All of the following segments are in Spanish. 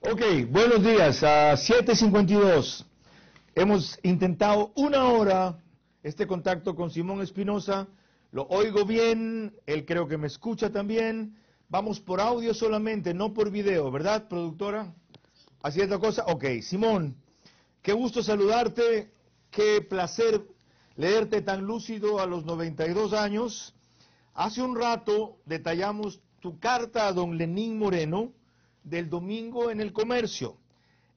Ok, buenos días. A 7.52 hemos intentado una hora este contacto con Simón Espinosa. Lo oigo bien, él creo que me escucha también. Vamos por audio solamente, no por video, ¿verdad, productora? ¿Así es la cosa? Ok, Simón, qué gusto saludarte, qué placer leerte tan lúcido a los 92 años. Hace un rato detallamos tu carta a don Lenín Moreno del domingo en el comercio.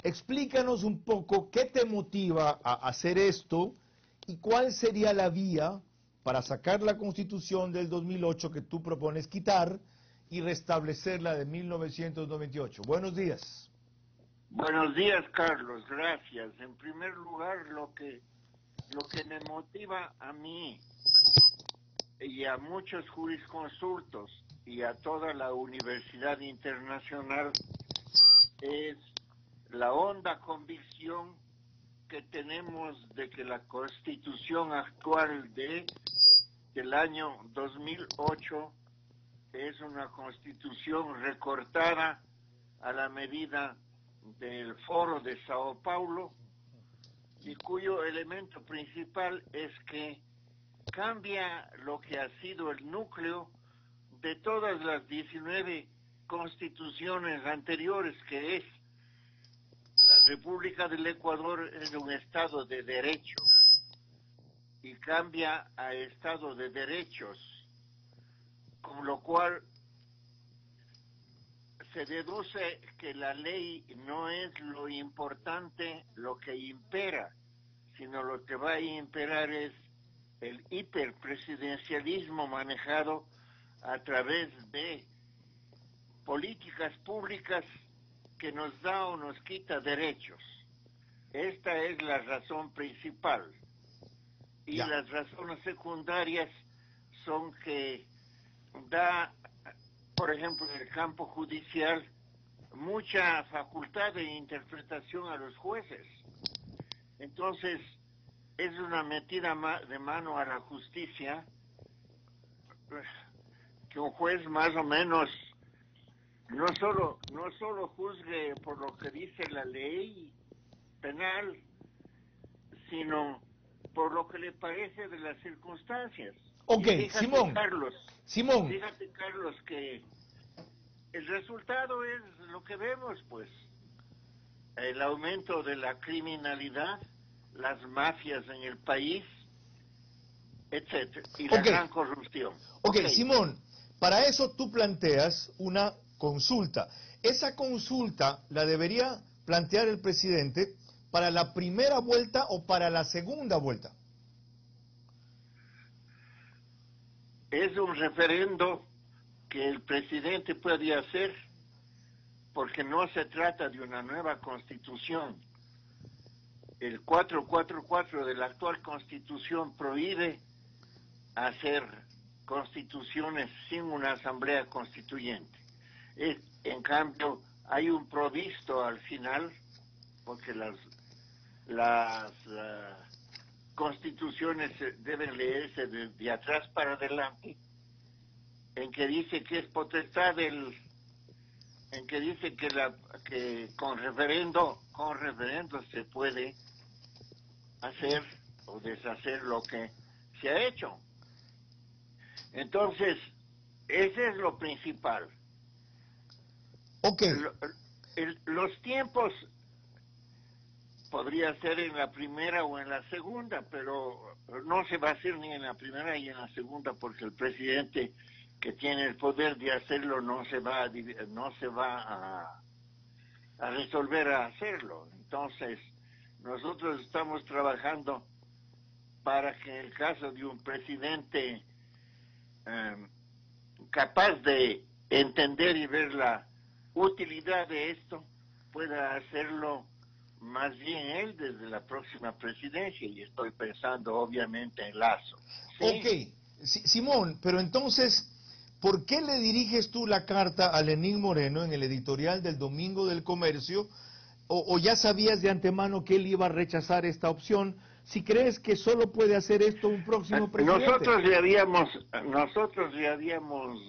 Explícanos un poco qué te motiva a hacer esto y cuál sería la vía para sacar la constitución del 2008 que tú propones quitar y restablecer la de 1998. Buenos días. Buenos días, Carlos. Gracias. En primer lugar, lo que lo que me motiva a mí y a muchos jurisconsultos y a toda la Universidad Internacional es la honda convicción que tenemos de que la constitución actual de del año 2008 es una constitución recortada a la medida del foro de Sao Paulo y cuyo elemento principal es que cambia lo que ha sido el núcleo de todas las 19 constituciones anteriores, que es la República del Ecuador es un Estado de derecho y cambia a Estado de derechos, con lo cual se deduce que la ley no es lo importante, lo que impera, sino lo que va a imperar es el hiperpresidencialismo manejado a través de políticas públicas que nos da o nos quita derechos. Esta es la razón principal. Y las razones secundarias son que da, por ejemplo, en el campo judicial, mucha facultad de interpretación a los jueces. Entonces, es una metida de mano a la justicia un juez más o menos no solo no solo juzgue por lo que dice la ley penal sino por lo que le parece de las circunstancias. Ok, Simón. Carlos, Simón. Fíjate, Carlos, que el resultado es lo que vemos, pues. El aumento de la criminalidad, las mafias en el país, etcétera, y la gran corrupción. Ok, Simón, para eso tú planteas una consulta. Esa consulta la debería plantear el presidente para la primera vuelta o para la segunda vuelta. Es un referendo que el presidente puede hacer porque no se trata de una nueva constitución. El 444 de la actual constitución prohíbe hacer constituciones sin una asamblea constituyente. en cambio, hay un provisto al final, porque las las constituciones deben leerse de, atrás para adelante, en que dice que es potestad del, en que dice que la que con referendo, con referendo se puede hacer o deshacer lo que se ha hecho. Entonces, ese es lo principal. Ok. los tiempos podría ser en la primera o en la segunda, pero no se va a hacer ni en la primera ni en la segunda porque el presidente que tiene el poder de hacerlo no se va a, no se va a, a resolver a hacerlo. Entonces, nosotros estamos trabajando para que en el caso de un presidente em, capaz de entender y ver la utilidad de esto, pueda hacerlo más bien él desde la próxima presidencia y estoy pensando obviamente en Lazo. Ok, Simón, pero entonces, ¿por qué le diriges tú la carta a Lenín Moreno en el editorial del Domingo del Comercio? O, ya sabías de antemano que él iba a rechazar esta opción? Si crees que solo puede hacer esto un próximo ah, presidente. Nosotros le habíamos, nosotros le habíamos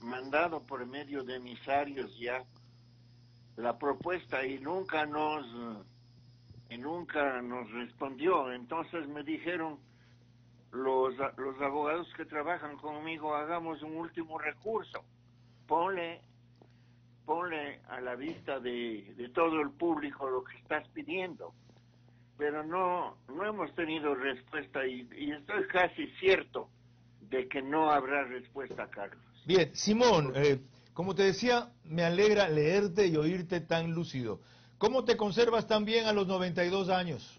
mandado por medio de emisarios ya la propuesta y nunca nos y nunca nos respondió. Entonces me dijeron los, los abogados que trabajan conmigo, hagamos un último recurso. Ponle, ponle a la vista de, de todo el público lo que estás pidiendo. Pero no, no hemos tenido respuesta y, y estoy casi cierto de que no habrá respuesta, Carlos. Bien, Simón, eh, como te decía, me alegra leerte y oírte tan lúcido. ¿Cómo te conservas tan bien a los 92 años?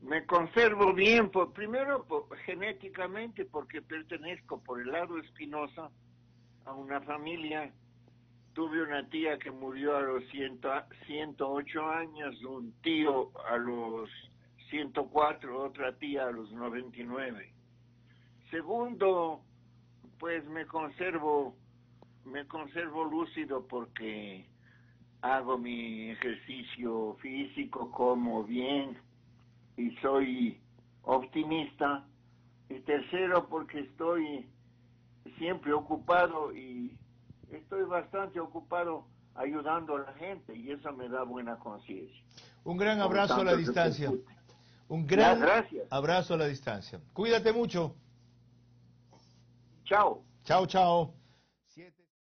Me conservo bien, por, primero genéticamente, porque pertenezco por el lado espinosa a una familia. Tuve una tía que murió a los 108 años, un tío a los 104, otra tía a los 99. Segundo, pues me conservo, me conservo lúcido porque hago mi ejercicio físico, como bien y soy optimista. Y tercero, porque estoy siempre ocupado y estoy bastante ocupado ayudando a la gente y eso me da buena conciencia. Un gran abrazo a la distancia. Un gran abrazo a la distancia. Cuídate mucho. Chao. Chao, chao.